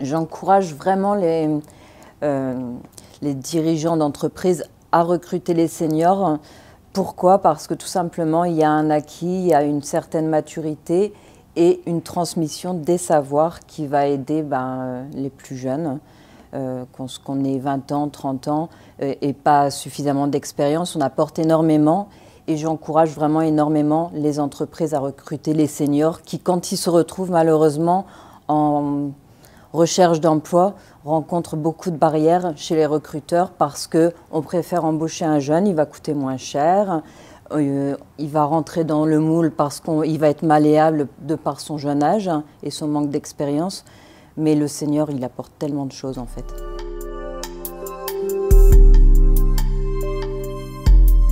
J'encourage vraiment les, euh, les dirigeants d'entreprise à recruter les seniors. Pourquoi? Parce que tout simplement, il y a un acquis, il y a une certaine maturité et une transmission des savoirs qui va aider ben, les plus jeunes. Euh, qu'on ait 20 ans, 30 ans euh, et pas suffisamment d'expérience, on apporte énormément et j'encourage vraiment énormément les entreprises à recruter les seniors qui, quand ils se retrouvent malheureusement en recherche d'emploi, rencontrent beaucoup de barrières chez les recruteurs parce qu'on préfère embaucher un jeune, il va coûter moins cher, euh, il va rentrer dans le moule parce qu'il va être malléable de par son jeune âge et son manque d'expérience. Mais le senior, il apporte tellement de choses en fait.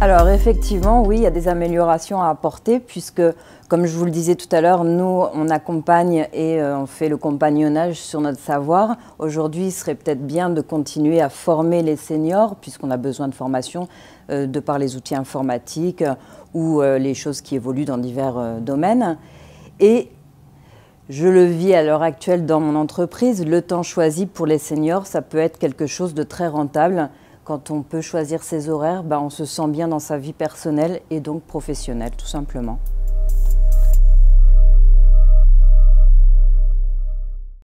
Alors effectivement, oui, il y a des améliorations à apporter puisque, comme je vous le disais tout à l'heure, nous, on accompagne et euh, on fait le compagnonnage sur notre savoir. Aujourd'hui, il serait peut-être bien de continuer à former les seniors puisqu'on a besoin de formation euh, de par les outils informatiques ou euh, les choses qui évoluent dans divers domaines. Et je le vis à l'heure actuelle dans mon entreprise. Le temps choisi pour les seniors, ça peut être quelque chose de très rentable quand on peut choisir ses horaires, ben, on se sent bien dans sa vie personnelle et donc professionnelle, tout simplement.